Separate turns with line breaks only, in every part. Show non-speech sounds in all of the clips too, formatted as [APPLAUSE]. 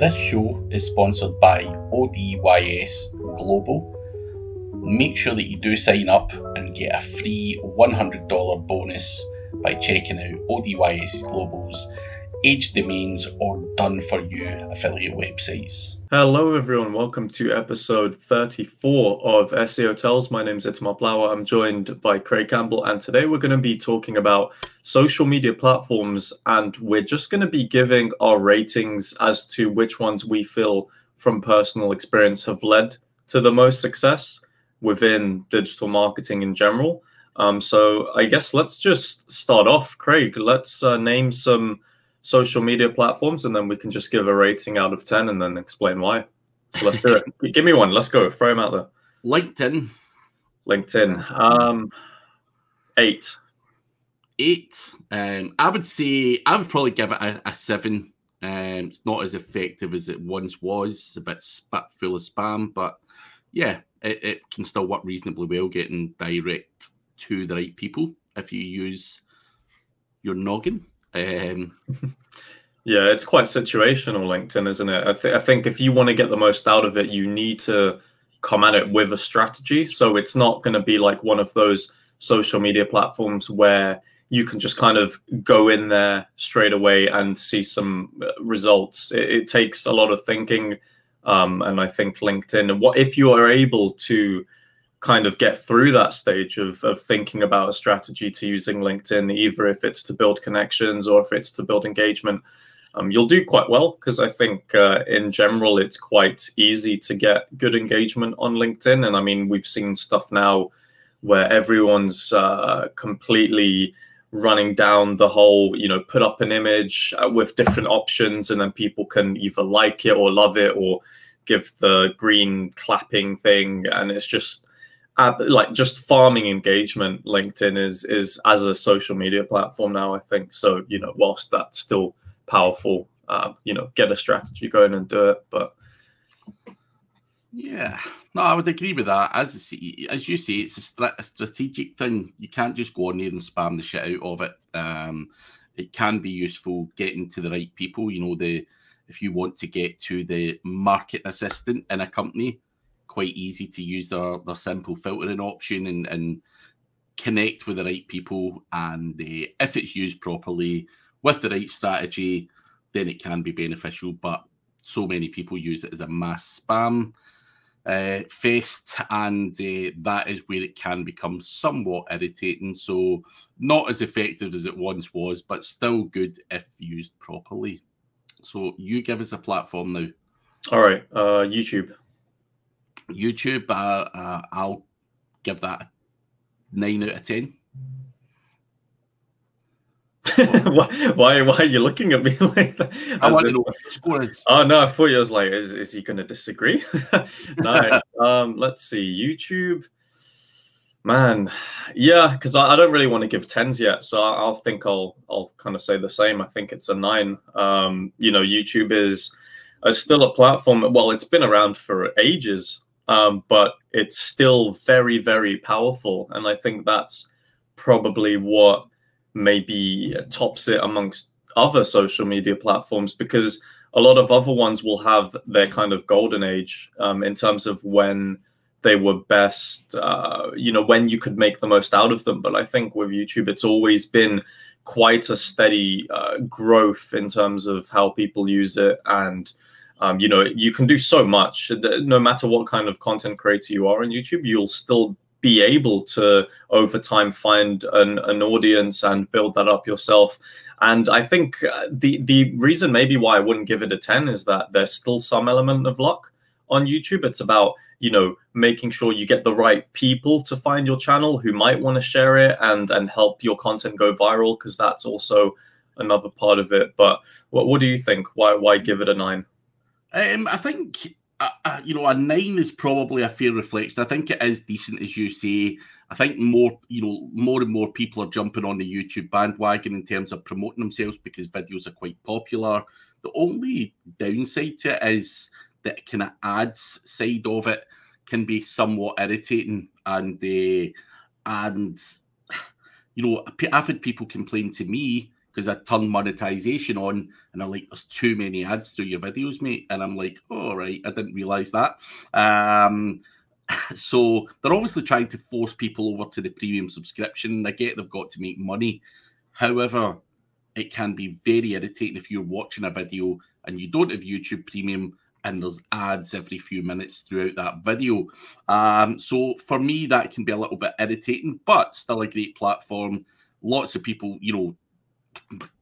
This show is sponsored by ODYS Global. Make sure that you do sign up and get a free $100 bonus by checking out ODYS Global's age domains or done for you affiliate websites.
Hello, everyone. Welcome to episode 34 of SEO Tales. My name is Itamar Blauer. I'm joined by Craig Campbell, and today we're going to be talking about social media platforms. And we're just going to be giving our ratings as to which ones we feel from personal experience have led to the most success within digital marketing in general. Um, so I guess let's just start off, Craig. Let's uh, name some social media platforms, and then we can just give a rating out of 10 and then explain why. So let's do it. [LAUGHS] give me one. Let's go. Throw them out there.
LinkedIn.
LinkedIn. Um, eight.
Eight. Um, I would say I would probably give it a, a seven. Um, it's not as effective as it once was. It's a bit spit full of spam, but yeah, it, it can still work reasonably well getting direct to the right people if you use your noggin. Um,
yeah, it's quite situational, LinkedIn, isn't it? I, th- I think if you want to get the most out of it, you need to come at it with a strategy. So it's not going to be like one of those social media platforms where you can just kind of go in there straight away and see some uh, results. It, it takes a lot of thinking. Um, and I think LinkedIn, what if you are able to kind of get through that stage of, of thinking about a strategy to using LinkedIn, either if it's to build connections or if it's to build engagement, um, you'll do quite well because I think uh, in general it's quite easy to get good engagement on LinkedIn. And I mean, we've seen stuff now where everyone's uh, completely running down the whole, you know, put up an image uh, with different options and then people can either like it or love it or give the green clapping thing. And it's just, like just farming engagement linkedin is is as a social media platform now i think. So you know whilst that's still powerful uh, you know get a strategy going and do it but
yeah. No i would agree with that. As as you say it's a, a strategic thing. You can't just go on there and spam the shit out of it. Um it can be useful getting to the right people. You know the if you want to get to the market assistant in a company quite easy to use their, their simple filtering option and, and connect with the right people. And uh, if it's used properly with the right strategy, then it can be beneficial. But so many people use it as a mass spam uh, fest, and uh, that is where it can become somewhat irritating. So, not as effective as it once was, but still good if used properly. So, you give us a platform now.
All right, uh, YouTube.
YouTube, uh, uh, I'll give that a nine out of ten. [LAUGHS]
why, why, why are you looking at me [LAUGHS] like that?
I want to know what the score is.
Oh no, I thought you was like, is, is he going to disagree? [LAUGHS] no. um, let's see, YouTube. Man, yeah, because I, I, don't really want to give tens yet, so I, I'll think I'll I'll kind of say the same. I think it's a nine. Um, you know, YouTube is, is still a platform. Well, it's been around for ages um, but it's still very, very powerful. And I think that's probably what maybe tops it amongst other social media platforms because a lot of other ones will have their kind of golden age um, in terms of when they were best, uh, you know, when you could make the most out of them. But I think with YouTube, it's always been quite a steady uh, growth in terms of how people use it and um, you know, you can do so much. No matter what kind of content creator you are on YouTube, you'll still be able to over time find an, an audience and build that up yourself. And I think uh, the the reason maybe why I wouldn't give it a 10 is that there's still some element of luck on YouTube. It's about, you know, making sure you get the right people to find your channel who might want to share it and and help your content go viral because that's also another part of it. But what what do you think? Why why give it a 9?
Um, I think uh, uh, you know a nine is probably a fair reflection. I think it is decent, as you say. I think more you know more and more people are jumping on the YouTube bandwagon in terms of promoting themselves because videos are quite popular. The only downside to it is that kind of ads side of it can be somewhat irritating and uh, and [SIGHS] you know I've had people complain to me because I turn monetization on and I'm like, there's too many ads through your videos, mate. And I'm like, all oh, right, I didn't realize that. Um, [LAUGHS] so they're obviously trying to force people over to the premium subscription. I get they've got to make money. However, it can be very irritating if you're watching a video and you don't have YouTube Premium and there's ads every few minutes throughout that video. Um, so for me, that can be a little bit irritating, but still a great platform. Lots of people, you know,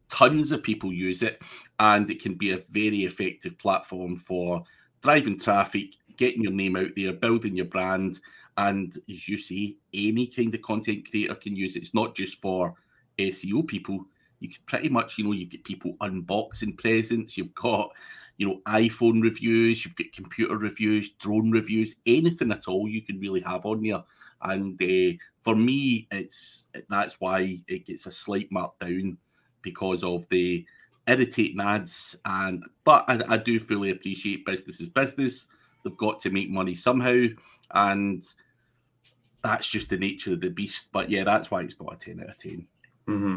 tons of people use it, and it can be a very effective platform for driving traffic, getting your name out there, building your brand. And as you see, any kind of content creator can use it. It's not just for SEO people. You could pretty much, you know, you get people unboxing presents. You've got, you know, iPhone reviews. You've got computer reviews, drone reviews, anything at all you can really have on there. And uh, for me, it's that's why it gets a slight mark down because of the irritating ads. And but I, I do fully appreciate business is business. They've got to make money somehow, and that's just the nature of the beast. But yeah, that's why it's not a ten out of 10
mm-hmm.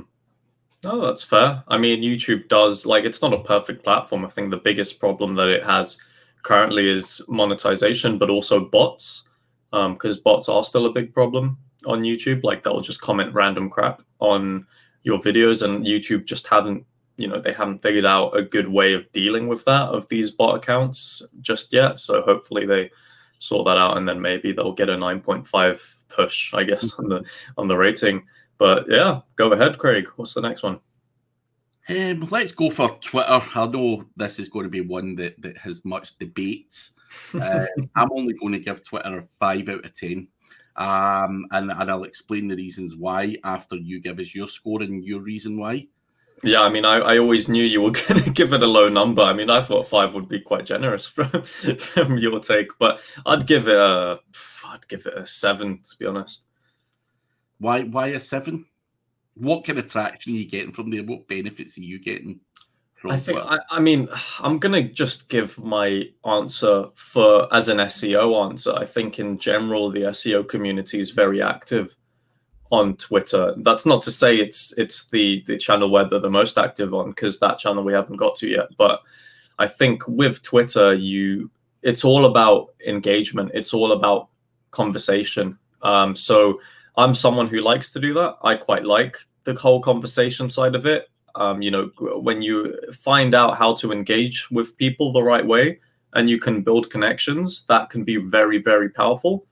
Oh, that's fair. I mean, YouTube does like it's not a perfect platform. I think the biggest problem that it has currently is monetization, but also bots, because um, bots are still a big problem on YouTube. Like they'll just comment random crap on your videos, and YouTube just haven't, you know, they haven't figured out a good way of dealing with that of these bot accounts just yet. So hopefully they sort that out, and then maybe they'll get a 9.5 push, I guess, on the on the rating. But yeah, go ahead, Craig. What's the next one?
Um, let's go for Twitter. I know this is going to be one that, that has much debate. [LAUGHS] Uh, I'm only going to give Twitter a five out of ten, um, and and I'll explain the reasons why after you give us your score and your reason why.
Yeah, I mean, I, I always knew you were [LAUGHS] going to give it a low number. I mean, I thought five would be quite generous [LAUGHS] from, from your take, but I'd give it a, I'd give it a seven to be honest.
Why why a seven? What kind of traction are you getting from there? What benefits are you getting?
I think I, I, mean I'm gonna just give my answer for as an SEO answer. I think in general the SEO community is very active on Twitter. That's not to say it's it's the the channel where they're the most active on because that channel we haven't got to yet. But I think with Twitter, you it's all about engagement. It's all about conversation. Um, so I'm someone who likes to do that. I quite like the whole conversation side of it. Um, you know, when you find out how to engage with people the right way and you can build connections, that can be very, very powerful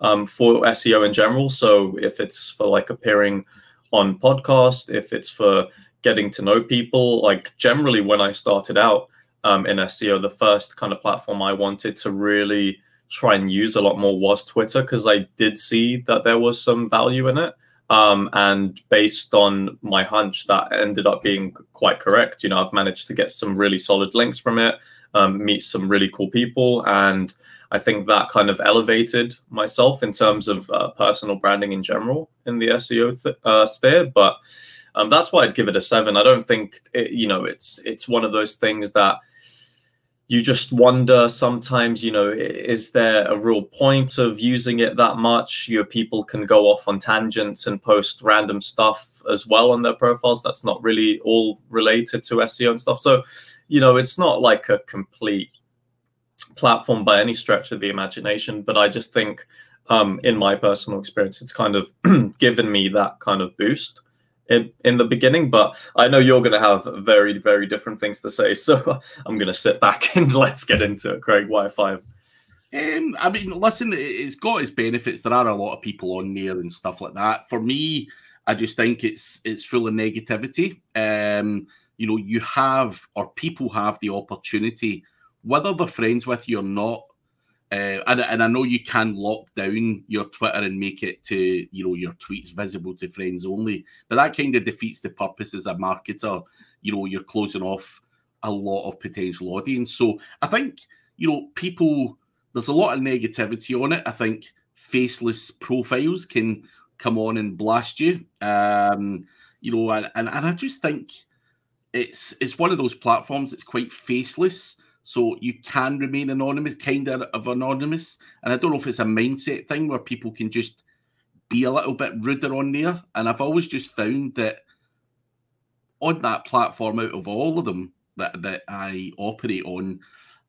um, for SEO in general. So if it's for like appearing on podcast, if it's for getting to know people, like generally when I started out um, in SEO, the first kind of platform I wanted to really try and use a lot more was Twitter because I did see that there was some value in it. Um, and based on my hunch, that ended up being quite correct. You know, I've managed to get some really solid links from it, um, meet some really cool people, and I think that kind of elevated myself in terms of uh, personal branding in general in the SEO uh, sphere. But um, that's why I'd give it a seven. I don't think it, you know it's it's one of those things that you just wonder sometimes, you know, is there a real point of using it that much? Your people can go off on tangents and post random stuff as well on their profiles. That's not really all related to SEO and stuff. So, you know, it's not like a complete platform by any stretch of the imagination. But I just think, um, in my personal experience, it's kind of [CLEARS THROAT] given me that kind of boost in, in the beginning, but I know you're going to have very, very different things to say. [LAUGHS] So I'm going to sit back and let's get into it, Craig. Why five?
Um, I mean, listen, it's got its benefits. There are a lot of people on there and stuff like that. For me, I just think it's it's full of negativity. Um, you know, you have or people have the opportunity, whether they're friends with you or not, uh, and, and I know you can lock down your Twitter and make it to you know your tweets visible to friends only, but that kind of defeats the purpose as a marketer. You know, you're closing off a lot of potential audience. So I think you know people. There's a lot of negativity on it. I think faceless profiles can come on and blast you. Um, you know, and, and, and I just think it's it's one of those platforms that's quite faceless so you can remain anonymous, kind of, anonymous. And I don't know if it's a mindset thing where people can just be a little bit ruder on there. And I've always just found that on that platform, out of all of them that that I operate on,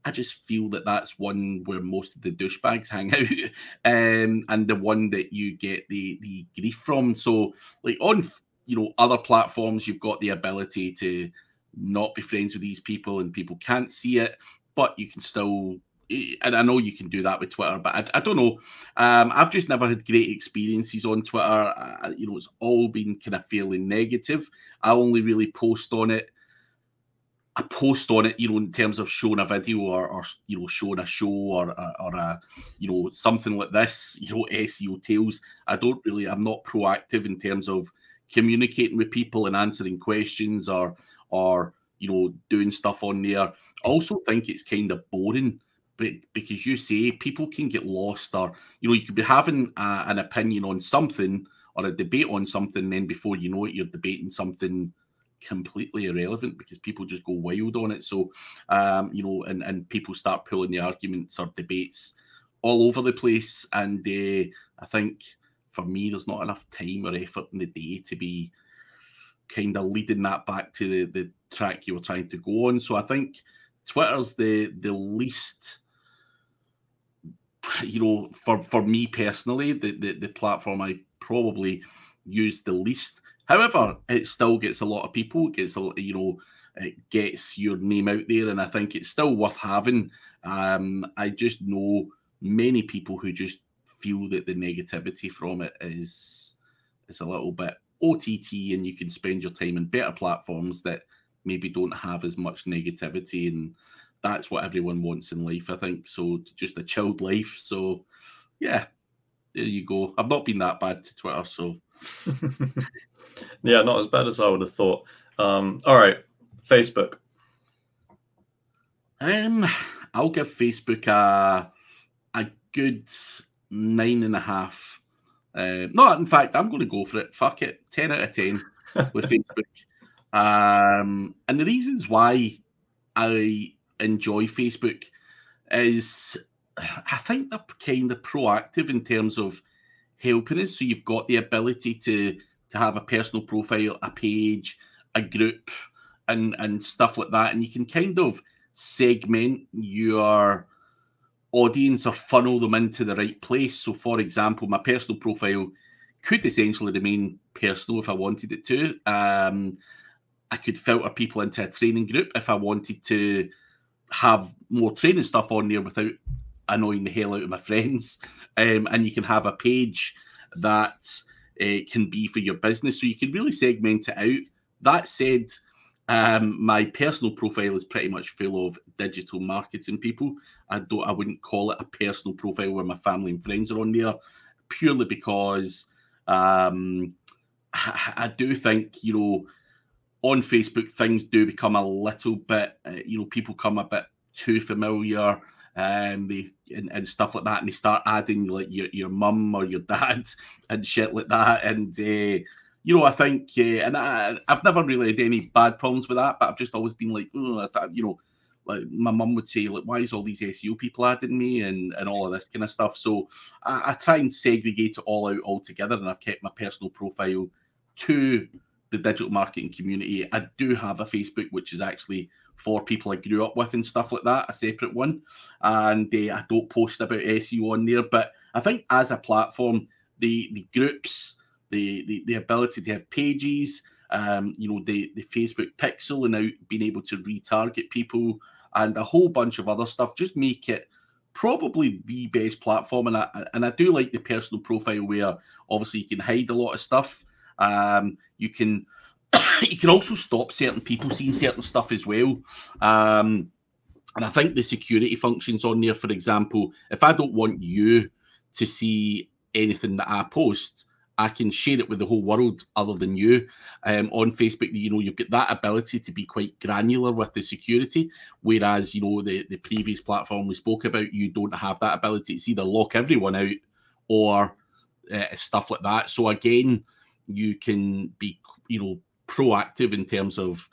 I just feel that that's one where most of the douchebags hang [LAUGHS] out, um, and the one that you get the the grief from. So, like on you know other platforms, you've got the ability to not be friends with these people, and people can't see it, but you can still and I know you can do that with Twitter, but I, I don't know. Um, I've just never had great experiences on Twitter. Uh, you know, it's all been kind of fairly negative. I only really post on it. I post on it, you know, in terms of showing a video or, or you know, showing a show or, or, or a, you know, something like this, you know, SEO tales. I don't really, I'm not proactive in terms of communicating with people and answering questions or, or, you know, doing stuff on there. I also think it's kind of boring but because you say people can get lost or you know you could be having an opinion on something or a debate on something then before you know it you're debating something completely irrelevant because people just go wild on it so um you know and and people start pulling the arguments or debates all over the place and uh, i think for me there's not enough time or effort in the day to be kind of leading that back to the, the track you were trying to go on so i think twitter's the the least you know, for for me personally, the, the the platform I probably use the least. However, it still gets a lot of people. It gets a you know, it gets your name out there, and I think it's still worth having. Um, I just know many people who just feel that the negativity from it is is a little bit OTT, and you can spend your time in better platforms that maybe don't have as much negativity and that's what everyone wants in life, I think. So just a chilled life. So yeah, there you go. I've not been that bad to Twitter, so [LAUGHS]
yeah, not as bad as I would have thought. Um, all right, Facebook.
Um, I'll give Facebook a a good nine and a half. Uh, no, in fact, I'm going to go for it. Fuck it, ten out of ten [LAUGHS] with Facebook. Um, and the reasons why I enjoy Facebook is I think they're kind of proactive in terms of helping us. So you've got the ability to to have a personal profile, a page, a group, and and stuff like that, and you can kind of segment your audience or funnel them into the right place. So, for example, my personal profile could essentially remain personal if I wanted it to. Um, I could filter people into a training group if I wanted to have more training stuff on there without annoying the hell out of my [LAUGHS] friends. Um, and you can have a page that uh, can be for your business. So you can really segment it out. That said, um, my personal profile is pretty much full of digital marketing people. I don't, I wouldn't call it a personal profile where my family and friends are on there, purely because um, I, I do think you know on Facebook, things do become a little bit, uh, you know, people come a bit too familiar um, they, and, and, stuff like that, and they start adding like your, your mum or your [LAUGHS] dad and shit like that. And, uh, you know, I think, uh, and I, have never really had any bad problems with that, but I've just always been like, oh, you know, like my mum would say, like, why is all these SEO people adding me and, and all of this kind of stuff. So I, I try and segregate it all out altogether, and I've kept my personal profile to the digital marketing community. I do have a Facebook, which is actually for people I grew up with and stuff like that, a separate one. And uh, I don't post about SEO on there, but I think as a platform, the the groups, the the, the ability to have pages, um, you know, the the Facebook Pixel, and now being able to retarget people and a whole bunch of other stuff, just make it probably the best platform. And I and I do like the personal profile where obviously you can hide a lot of stuff. Um, you can [COUGHS] you can also stop certain people seeing certain stuff as well. Um, and I think the security functions on there, for example, if I don't want you to see anything that I post, I can share it with the whole world other than you. Um, on Facebook, you know, you've got that ability to be quite granular with the security, whereas, you know, the, the previous platform we spoke about, you don't have that ability. It's either lock everyone out or uh, stuff like that. So again, you can be, you know, proactive in terms of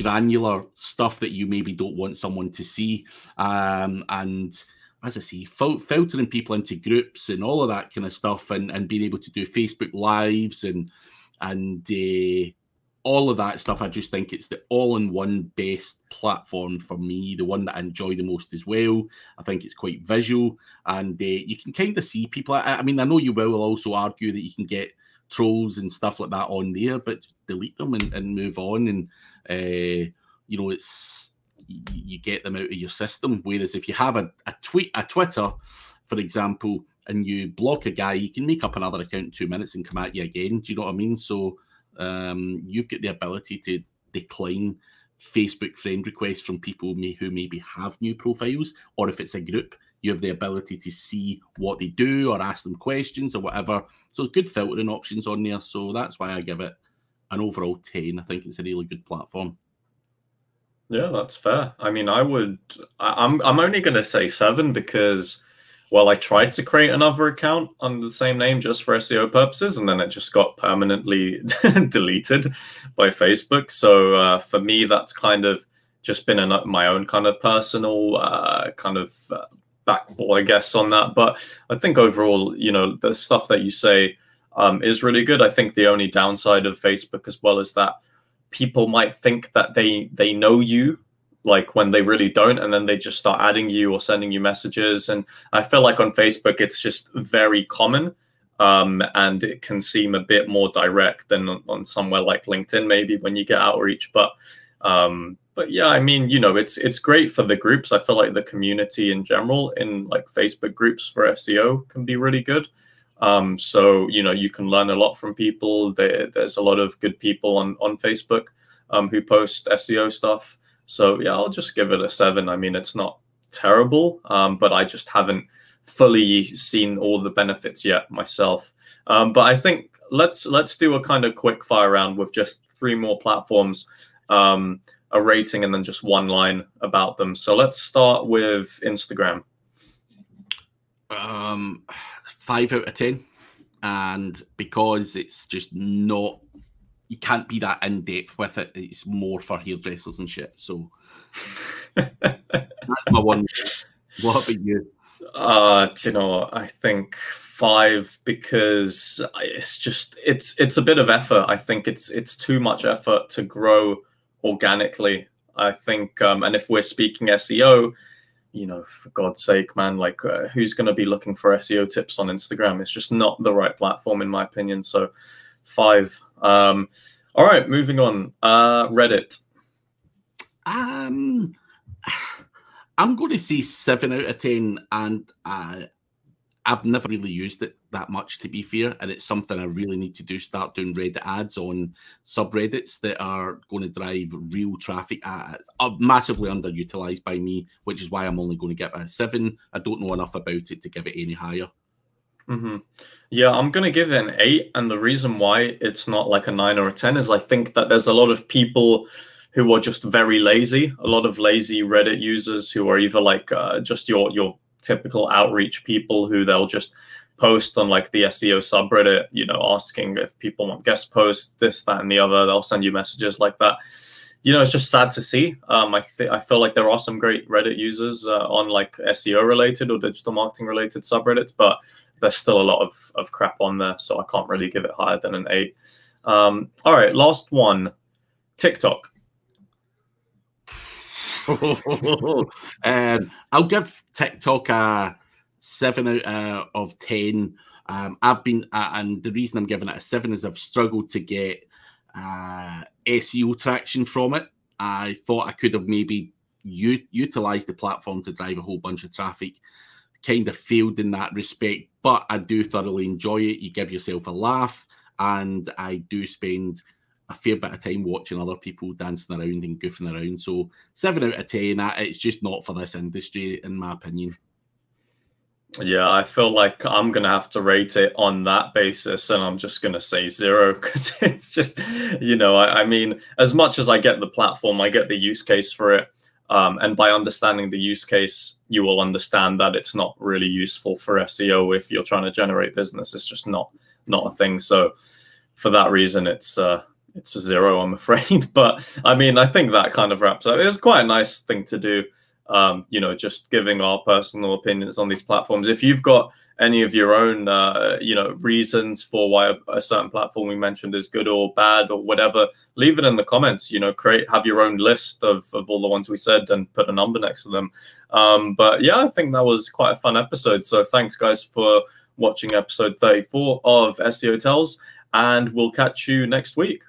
granular stuff that you maybe don't want someone to see. Um, and as I say, fil- filtering people into groups and all of that kind of stuff, and, and being able to do Facebook lives and and uh, all of that stuff. I just think it's the all-in-one best platform for me, the one that I enjoy the most as well. I think it's quite visual, and uh, you can kind of see people. I, I, mean, I know you will also argue that you can get trolls and stuff like that on there, but delete them and, and move on. And uh, you know, it's you get them out of your system. Whereas if you have a, a tweet, a Twitter, for example, and you block a guy, you can make up another account in two minutes and come at you again. Do you know what I mean? So um, you've got the ability to decline Facebook friend requests from people may, who maybe have new profiles, or if it's a group, you have the ability to see what they do or ask them questions or whatever. So it's good filtering options on there. So that's why I give it an overall 10. I think it's a really good platform.
Yeah, that's fair. I mean, I would. I, I'm. I'm only going to say seven because well, I tried to create another account under the same name just for SEO purposes, and then it just got permanently [LAUGHS] deleted by Facebook. So uh, for me, that's kind of just been a, my own kind of personal uh, kind of uh, backfall, I guess, on that. But I think overall, you know, the stuff that you say um, is really good. I think the only downside of Facebook as well is that people might think that they they know you like when they really don't and then they just start adding you or sending you messages. And i feel like on facebook it's just very common um, and it can seem a bit more direct than on, on, somewhere like linkedin maybe when you get outreach. But um, but yeah i mean you know it's it's great for the groups. I feel like the community in general in like facebook groups for seo can be really good um, so you know you can learn a lot from people there, there's a lot of good people on on facebook um, who post seo stuff so yeah, I'll just give it a seven. I mean, it's not terrible, um, but I just haven't fully seen all the benefits yet myself. Um, but I think let's let's do a kind of quick fire round with just three more platforms, um, a rating, and then just one line about them. So let's start with Instagram.
Um, five out of ten, and because it's just not you can't be that in depth with it. It's more for hairdressers and shit. So [LAUGHS] that's my one. What about you?
Uh, you know, I think five because it's just it's it's a bit of effort. I think it's it's too much effort to grow organically. I think, um, and if we're speaking SEO, you know, for God's sake, man, like uh, who's going to be looking for SEO tips on Instagram? It's just not the right platform, in my opinion. So, five. Um, all right, moving on. Uh, Reddit.
Um, [SIGHS] I'm going to say seven out of ten, and uh, I've never really used it that much, to be fair. And it's something I really need to do. Start doing Reddit ads on subreddits that are going to drive real traffic. Uh, uh, massively underutilized by me, which is why I'm only going to give it a seven. I don't know enough about it to give it any higher.
Mm-hmm. Yeah, I'm gonna give it an eight, and the reason why it's not like a nine or a ten is I think that there's a lot of people who are just very lazy. A lot of lazy Reddit users who are either like uh, just your your typical outreach people who they'll just post on like the SEO subreddit, you know, asking if people want guest posts, this, that, and the other. They'll send you messages like that. You know, it's just sad to see. Um, I th- I feel like there are some great Reddit users uh, on like SEO related or digital marketing related subreddits, but there's still a lot of, of crap on there, so I can't really give it higher than an eight. Um, all right, last one TikTok. [LAUGHS]
um, I'll give TikTok a seven out uh, of ten. Um, I've been, uh, and the reason I'm giving it a seven is I've struggled to get uh, SEO traction from it. I thought I could have maybe u- utilized the platform to drive a whole bunch of traffic kind of failed in that respect, but I do thoroughly enjoy it. You give yourself a laugh, and I do spend a fair bit of time watching other people dancing around and goofing around. So seven out of ten. It's just not for this industry, in my opinion.
Yeah, I feel like I'm gonna have to rate it on that basis, and I'm just gonna say zero [LAUGHS] because it's just, you know, I, I mean, as much as I get the platform, I get the use case for it um, and by understanding the use case, you will understand that it's not really useful for SEO if you're trying to generate business. It's just not not a thing. So for that reason, it's uh, it's a zero, I'm afraid. [LAUGHS] but I mean, I think that kind of wraps up. It was quite a nice thing to do. um, you know, just giving our personal opinions on these platforms. If you've got any of your own, uh, you know, reasons for why a, a, certain platform we mentioned is good or bad or whatever, leave it in the comments. You know, create have your own list of, of all the ones we said and put a number next to them. Um, but yeah, I think that was quite a fun episode. So thanks, guys, for watching episode 34 of SEO Tales, and we'll catch you next week.